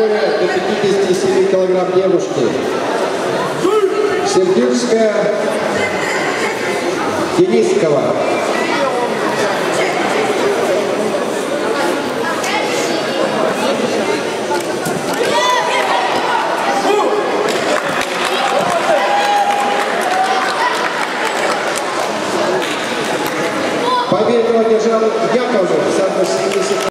категория до 57 килограмм девушки. Сердючская Денискова. Победу одержал Яковлев, 70